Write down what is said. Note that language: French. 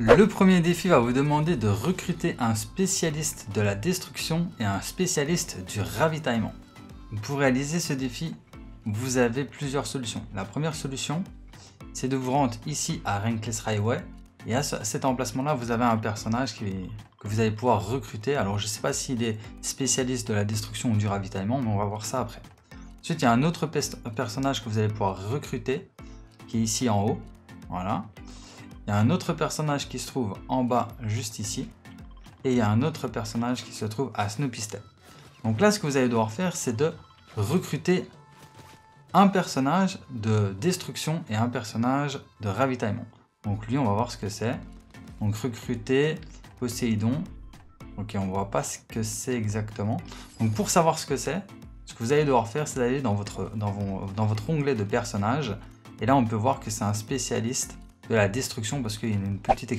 Le premier défi va vous demander de recruter un spécialiste de la destruction et un spécialiste du ravitaillement. Pour réaliser ce défi, vous avez plusieurs solutions. La première solution, c'est de vous rendre ici à Rankless Highway. Et à cet emplacement-là, vous avez un personnage que vous allez pouvoir recruter. Alors, je ne sais pas s'il est spécialiste de la destruction ou du ravitaillement, mais on va voir ça après. Ensuite, il y a un autre personnage que vous allez pouvoir recruter, qui est ici en haut. Voilà. Il y a un autre personnage qui se trouve en bas, juste ici. Et il y a un autre personnage qui se trouve à Snoopy Step. Donc là, ce que vous allez devoir faire, c'est de recruter un personnage de destruction et un personnage de ravitaillement. Donc lui, on va voir ce que c'est. Donc recruter Poséidon. Ok, on voit pas ce que c'est exactement. Donc pour savoir ce que c'est, ce que vous allez devoir faire, c'est d'aller dans votre, dans, dans votre onglet de personnage. Et là, on peut voir que c'est un spécialiste de la destruction parce qu'il y a une petite